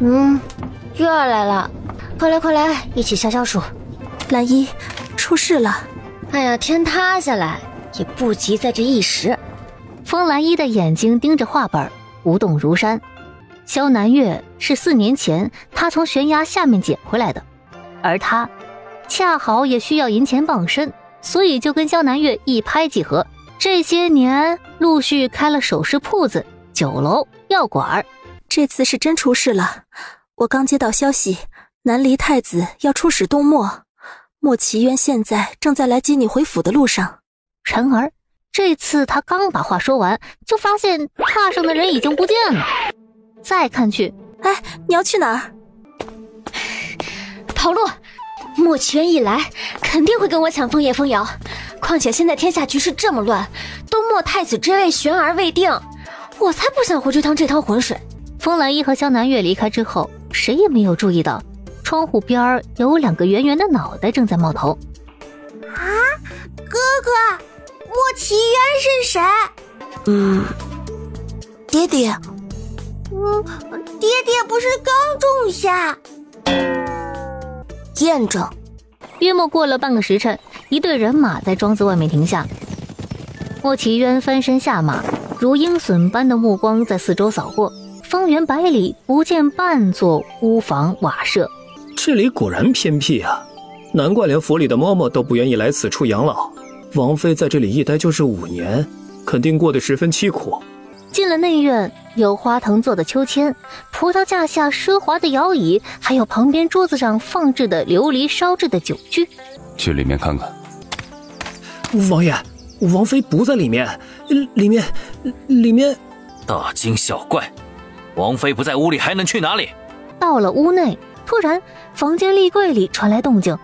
嗯，月儿来了，快来快来，一起消消暑。兰姨，出事了！哎呀，天塌下来也不急在这一时。风兰依的眼睛盯着画本，无动如山。萧南月是四年前他从悬崖下面捡回来的，而他恰好也需要银钱傍身，所以就跟萧南月一拍即合。这些年陆续开了首饰铺子、酒楼、药馆这次是真出事了。我刚接到消息，南离太子要出使东漠，莫奇渊现在正在来接你回府的路上。然而，这次他刚把话说完，就发现榻上的人已经不见了。再看去，哎，你要去哪儿？跑路！莫奇渊一来，肯定会跟我抢枫叶风瑶。况且现在天下局势这么乱，东漠太子之位悬而未定，我才不想回去趟这趟浑水。风兰依和萧南月离开之后，谁也没有注意到窗户边儿有两个圆圆的脑袋正在冒头。啊，哥哥，莫奇渊是谁？嗯，爹爹。嗯，爹爹不是刚种下？验证。约莫过了半个时辰，一队人马在庄子外面停下。莫奇渊翻身下马，如鹰隼般的目光在四周扫过，方圆百里不见半座屋房瓦舍。这里果然偏僻啊，难怪连府里的嬷嬷都不愿意来此处养老。王妃在这里一待就是五年，肯定过得十分凄苦。进了内院，有花藤做的秋千，葡萄架下奢华的摇椅，还有旁边桌子上放置的琉璃烧制的酒具。去里面看看。王爷，王妃不在里面，里面，里面。大惊小怪，王妃不在屋里还能去哪里？到了屋内，突然房间立柜里传来动静，